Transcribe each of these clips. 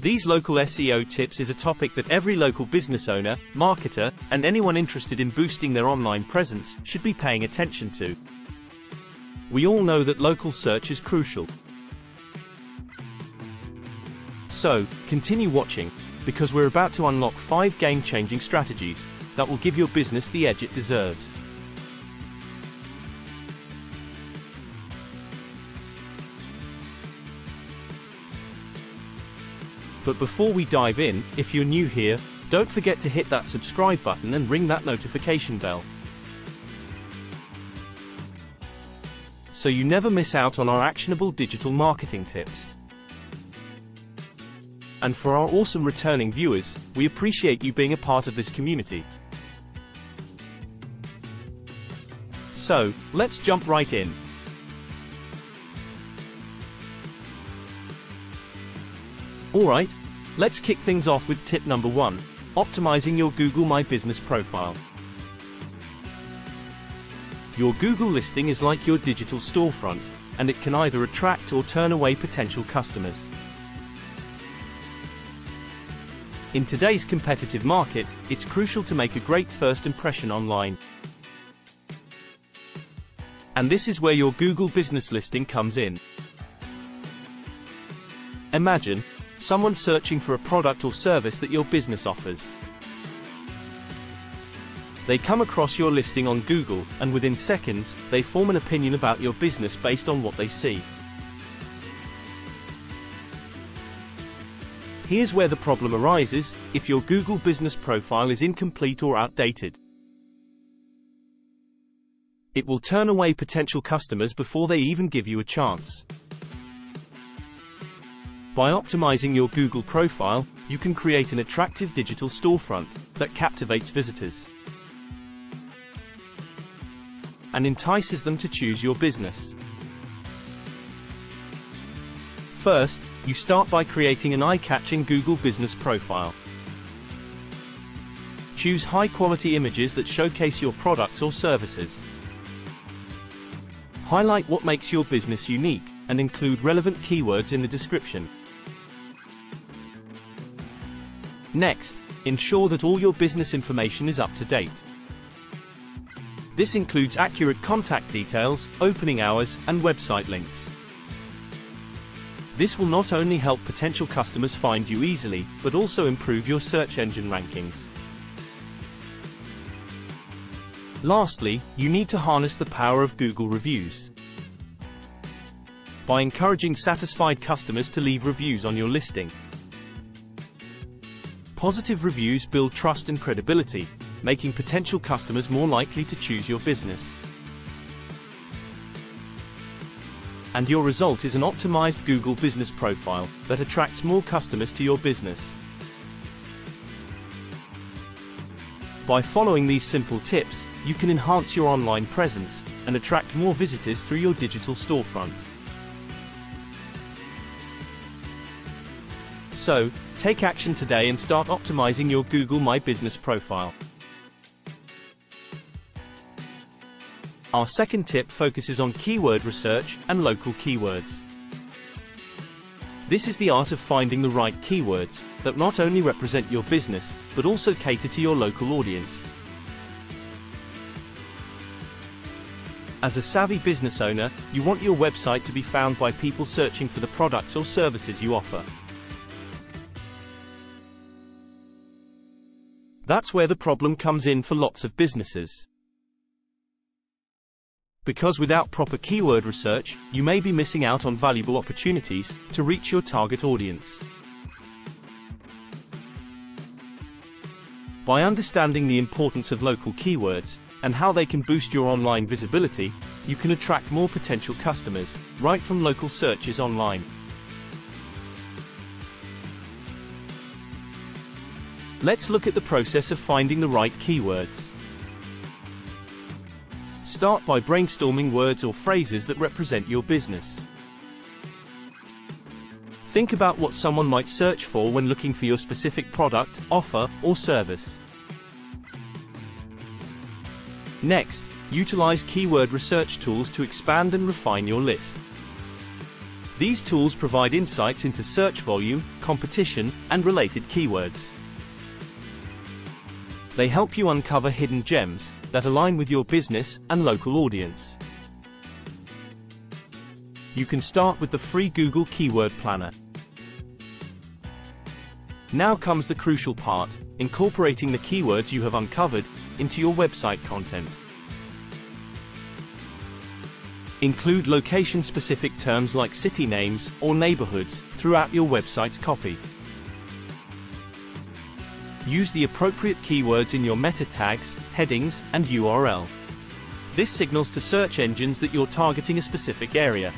These local SEO tips is a topic that every local business owner, marketer, and anyone interested in boosting their online presence should be paying attention to. We all know that local search is crucial. So, continue watching, because we're about to unlock 5 game-changing strategies that will give your business the edge it deserves. But before we dive in, if you're new here, don't forget to hit that subscribe button and ring that notification bell. So you never miss out on our actionable digital marketing tips. And for our awesome returning viewers, we appreciate you being a part of this community. So, let's jump right in. Alright, let's kick things off with tip number one, optimizing your Google My Business profile. Your Google listing is like your digital storefront, and it can either attract or turn away potential customers. In today's competitive market, it's crucial to make a great first impression online. And this is where your Google business listing comes in. Imagine, someone searching for a product or service that your business offers. They come across your listing on Google, and within seconds, they form an opinion about your business based on what they see. Here's where the problem arises, if your Google business profile is incomplete or outdated. It will turn away potential customers before they even give you a chance. By optimizing your Google profile, you can create an attractive digital storefront that captivates visitors and entices them to choose your business. First, you start by creating an eye-catching Google business profile. Choose high-quality images that showcase your products or services. Highlight what makes your business unique, and include relevant keywords in the description. Next, ensure that all your business information is up to date. This includes accurate contact details, opening hours, and website links. This will not only help potential customers find you easily, but also improve your search engine rankings. Lastly, you need to harness the power of Google reviews. By encouraging satisfied customers to leave reviews on your listing, Positive reviews build trust and credibility, making potential customers more likely to choose your business. And your result is an optimized Google business profile that attracts more customers to your business. By following these simple tips, you can enhance your online presence and attract more visitors through your digital storefront. So, take action today and start optimizing your Google My Business profile. Our second tip focuses on keyword research and local keywords. This is the art of finding the right keywords that not only represent your business, but also cater to your local audience. As a savvy business owner, you want your website to be found by people searching for the products or services you offer. That's where the problem comes in for lots of businesses. Because without proper keyword research, you may be missing out on valuable opportunities to reach your target audience. By understanding the importance of local keywords and how they can boost your online visibility, you can attract more potential customers right from local searches online. Let's look at the process of finding the right keywords. Start by brainstorming words or phrases that represent your business. Think about what someone might search for when looking for your specific product, offer, or service. Next, utilize keyword research tools to expand and refine your list. These tools provide insights into search volume, competition, and related keywords. They help you uncover hidden gems that align with your business and local audience. You can start with the free Google Keyword Planner. Now comes the crucial part, incorporating the keywords you have uncovered into your website content. Include location-specific terms like city names or neighborhoods throughout your website's copy. Use the appropriate keywords in your meta tags, headings, and URL. This signals to search engines that you're targeting a specific area.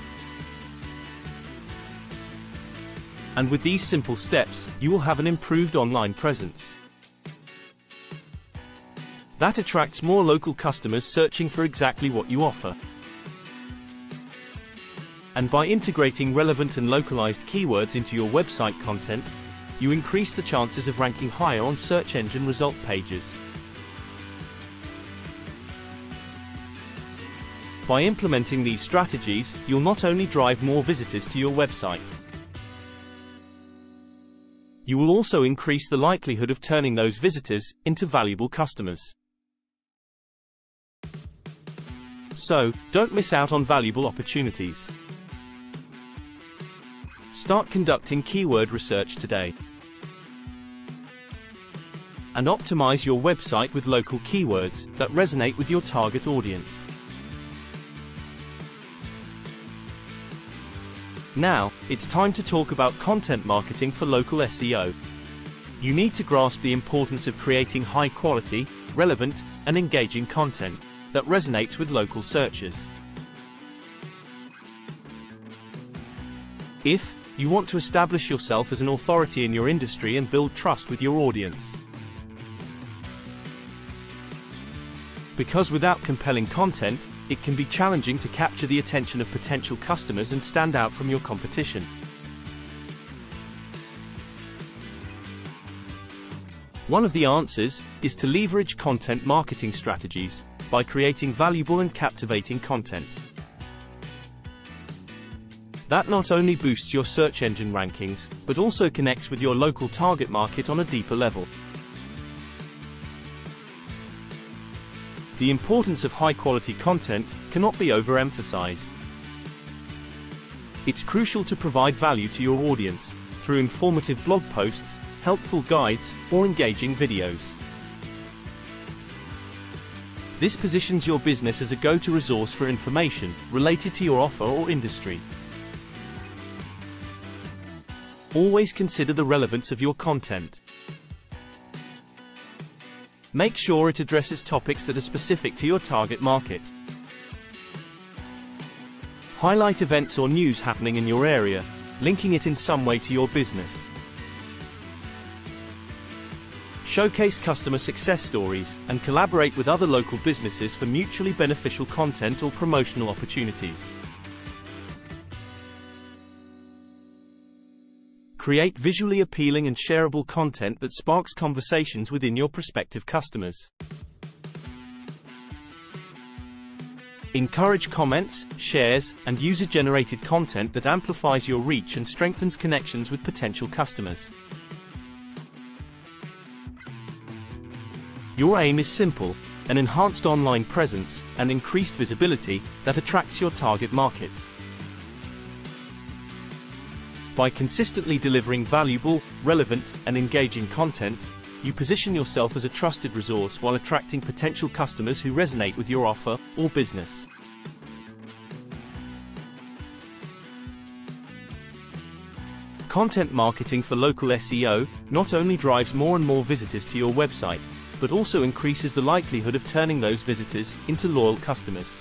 And with these simple steps, you will have an improved online presence. That attracts more local customers searching for exactly what you offer and by integrating relevant and localized keywords into your website content, you increase the chances of ranking higher on search engine result pages. By implementing these strategies, you'll not only drive more visitors to your website, you will also increase the likelihood of turning those visitors into valuable customers. So, don't miss out on valuable opportunities. Start conducting keyword research today. And optimize your website with local keywords that resonate with your target audience. Now, it's time to talk about content marketing for local SEO. You need to grasp the importance of creating high quality, relevant, and engaging content that resonates with local searchers. If, you want to establish yourself as an authority in your industry and build trust with your audience. Because without compelling content, it can be challenging to capture the attention of potential customers and stand out from your competition. One of the answers is to leverage content marketing strategies by creating valuable and captivating content. That not only boosts your search engine rankings, but also connects with your local target market on a deeper level. The importance of high-quality content cannot be overemphasized. It's crucial to provide value to your audience through informative blog posts, helpful guides, or engaging videos. This positions your business as a go-to resource for information related to your offer or industry. Always consider the relevance of your content. Make sure it addresses topics that are specific to your target market. Highlight events or news happening in your area, linking it in some way to your business. Showcase customer success stories and collaborate with other local businesses for mutually beneficial content or promotional opportunities. Create visually appealing and shareable content that sparks conversations within your prospective customers. Encourage comments, shares, and user-generated content that amplifies your reach and strengthens connections with potential customers. Your aim is simple, an enhanced online presence and increased visibility that attracts your target market. By consistently delivering valuable, relevant, and engaging content, you position yourself as a trusted resource while attracting potential customers who resonate with your offer or business. Content marketing for local SEO not only drives more and more visitors to your website, but also increases the likelihood of turning those visitors into loyal customers.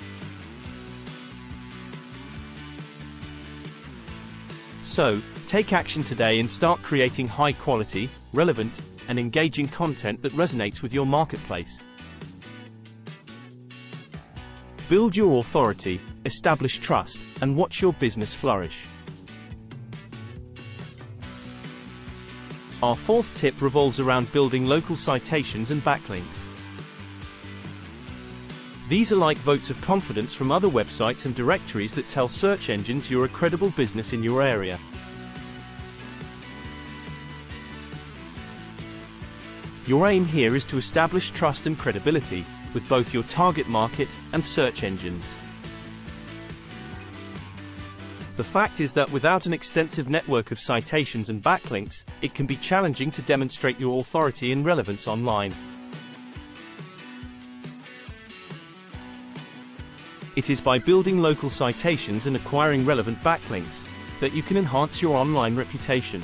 So, take action today and start creating high quality, relevant, and engaging content that resonates with your marketplace. Build your authority, establish trust, and watch your business flourish. Our fourth tip revolves around building local citations and backlinks. These are like votes of confidence from other websites and directories that tell search engines you're a credible business in your area. Your aim here is to establish trust and credibility with both your target market and search engines. The fact is that without an extensive network of citations and backlinks, it can be challenging to demonstrate your authority and relevance online. It is by building local citations and acquiring relevant backlinks that you can enhance your online reputation.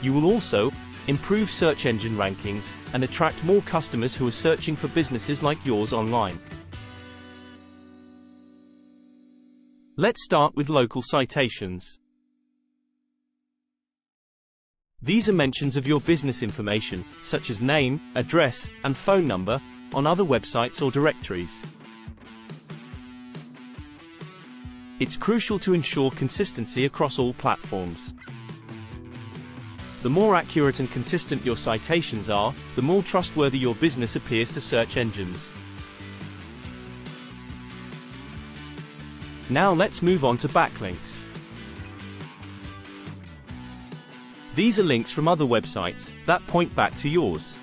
You will also improve search engine rankings and attract more customers who are searching for businesses like yours online. Let's start with local citations. These are mentions of your business information, such as name, address, and phone number, on other websites or directories. It's crucial to ensure consistency across all platforms. The more accurate and consistent your citations are, the more trustworthy your business appears to search engines. Now let's move on to backlinks. These are links from other websites that point back to yours.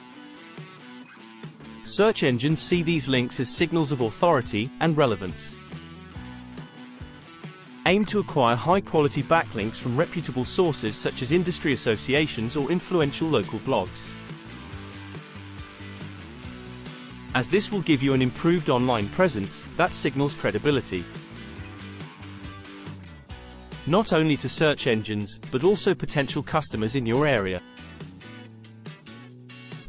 Search engines see these links as signals of authority and relevance. Aim to acquire high-quality backlinks from reputable sources such as industry associations or influential local blogs. As this will give you an improved online presence that signals credibility not only to search engines, but also potential customers in your area.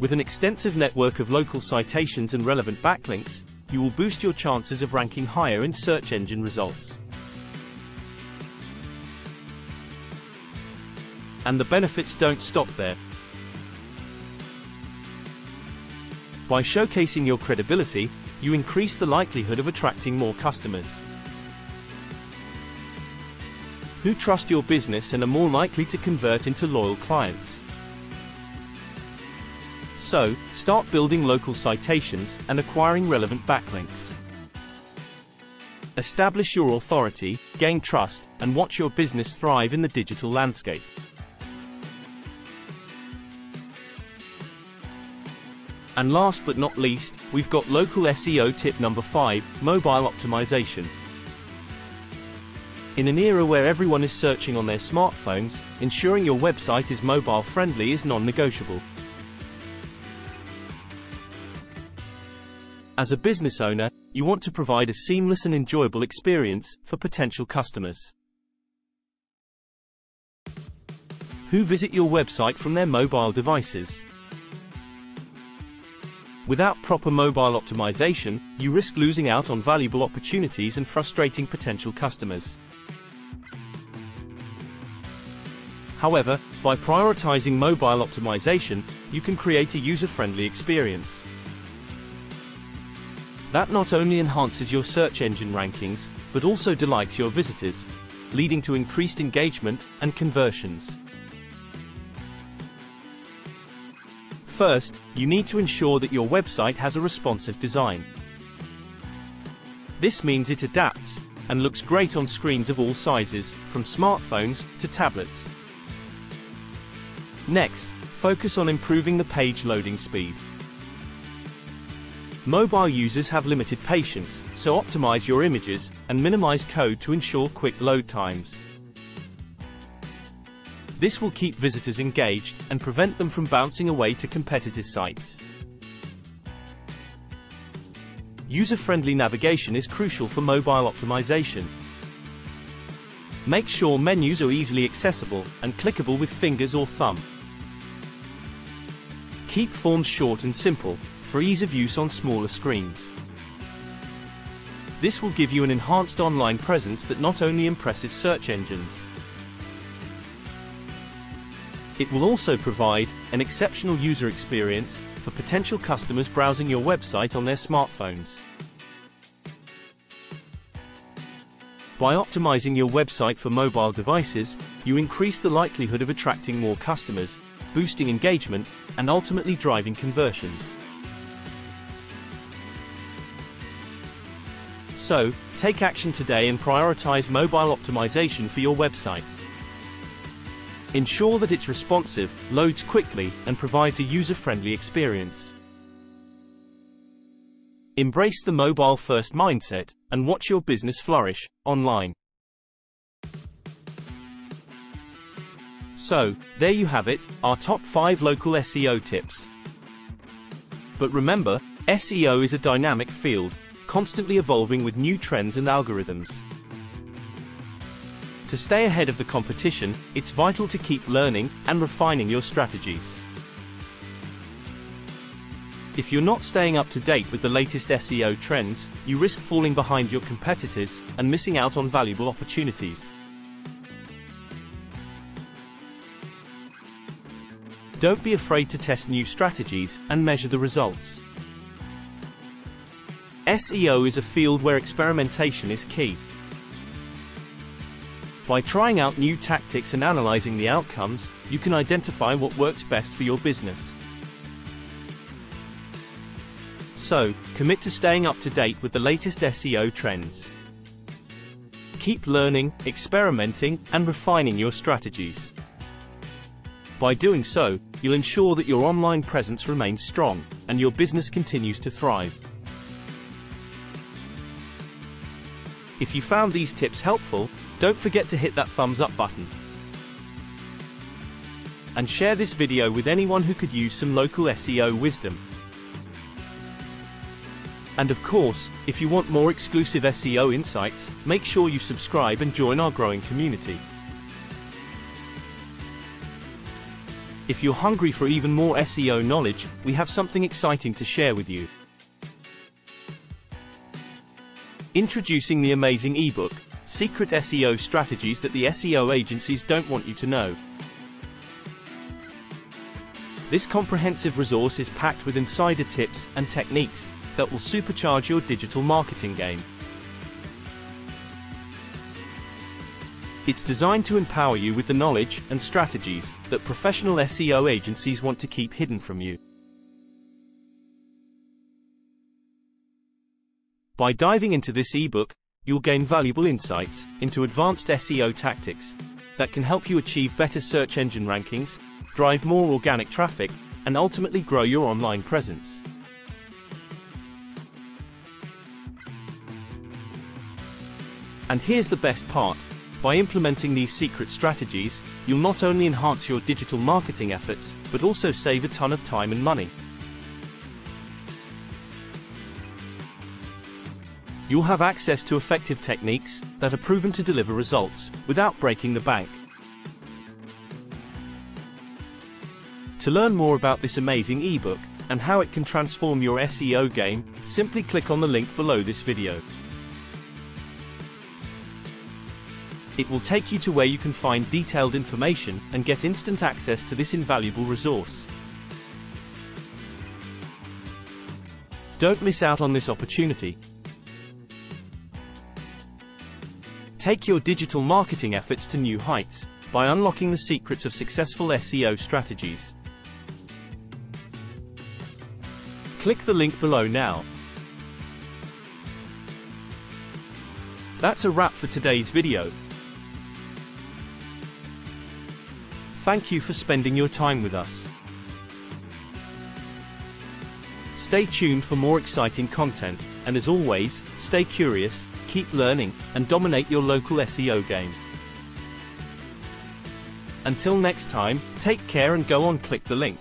With an extensive network of local citations and relevant backlinks, you will boost your chances of ranking higher in search engine results. And the benefits don't stop there. By showcasing your credibility, you increase the likelihood of attracting more customers who trust your business and are more likely to convert into loyal clients. So, start building local citations and acquiring relevant backlinks. Establish your authority, gain trust, and watch your business thrive in the digital landscape. And last but not least, we've got local SEO tip number 5, mobile optimization. In an era where everyone is searching on their smartphones, ensuring your website is mobile friendly is non-negotiable. As a business owner, you want to provide a seamless and enjoyable experience for potential customers who visit your website from their mobile devices. Without proper mobile optimization, you risk losing out on valuable opportunities and frustrating potential customers. However, by prioritizing mobile optimization, you can create a user-friendly experience. That not only enhances your search engine rankings, but also delights your visitors, leading to increased engagement and conversions. First, you need to ensure that your website has a responsive design. This means it adapts and looks great on screens of all sizes, from smartphones to tablets. Next, focus on improving the page loading speed. Mobile users have limited patience, so optimize your images and minimize code to ensure quick load times. This will keep visitors engaged and prevent them from bouncing away to competitive sites. User-friendly navigation is crucial for mobile optimization. Make sure menus are easily accessible and clickable with fingers or thumb. Keep forms short and simple, for ease of use on smaller screens. This will give you an enhanced online presence that not only impresses search engines. It will also provide an exceptional user experience for potential customers browsing your website on their smartphones. By optimizing your website for mobile devices, you increase the likelihood of attracting more customers boosting engagement, and ultimately driving conversions. So, take action today and prioritize mobile optimization for your website. Ensure that it's responsive, loads quickly, and provides a user-friendly experience. Embrace the mobile-first mindset, and watch your business flourish, online. So, there you have it, our top 5 local SEO tips. But remember, SEO is a dynamic field, constantly evolving with new trends and algorithms. To stay ahead of the competition, it's vital to keep learning and refining your strategies. If you're not staying up to date with the latest SEO trends, you risk falling behind your competitors and missing out on valuable opportunities. Don't be afraid to test new strategies and measure the results. SEO is a field where experimentation is key. By trying out new tactics and analyzing the outcomes, you can identify what works best for your business. So, commit to staying up to date with the latest SEO trends. Keep learning, experimenting, and refining your strategies. By doing so, you'll ensure that your online presence remains strong, and your business continues to thrive. If you found these tips helpful, don't forget to hit that thumbs up button. And share this video with anyone who could use some local SEO wisdom. And of course, if you want more exclusive SEO insights, make sure you subscribe and join our growing community. If you're hungry for even more SEO knowledge, we have something exciting to share with you. Introducing the amazing ebook, Secret SEO Strategies that the SEO agencies don't want you to know. This comprehensive resource is packed with insider tips and techniques that will supercharge your digital marketing game. It's designed to empower you with the knowledge and strategies that professional SEO agencies want to keep hidden from you. By diving into this ebook, you'll gain valuable insights into advanced SEO tactics that can help you achieve better search engine rankings, drive more organic traffic, and ultimately grow your online presence. And here's the best part. By implementing these secret strategies, you'll not only enhance your digital marketing efforts, but also save a ton of time and money. You'll have access to effective techniques that are proven to deliver results without breaking the bank. To learn more about this amazing ebook and how it can transform your SEO game, simply click on the link below this video. It will take you to where you can find detailed information and get instant access to this invaluable resource. Don't miss out on this opportunity. Take your digital marketing efforts to new heights by unlocking the secrets of successful SEO strategies. Click the link below now. That's a wrap for today's video. Thank you for spending your time with us. Stay tuned for more exciting content, and as always, stay curious, keep learning, and dominate your local SEO game. Until next time, take care and go on click the link.